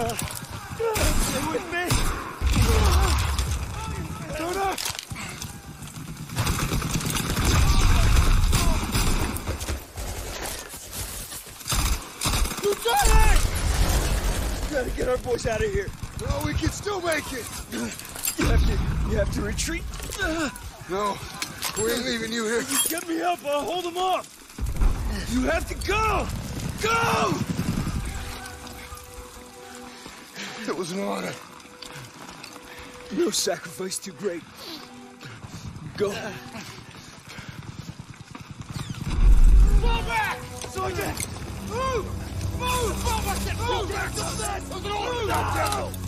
Stay with me. Jonah! Lieutenant! We gotta get our boys out of here. No, we can still make it. You have to, you have to retreat. No, we ain't leaving you here. Get me up, I'll hold them off. You have to go! Go! It was an honor. No sacrifice too great. Go. Fall back! Sergeant! Move! Move! Fall back! Move! Move! Move! Move!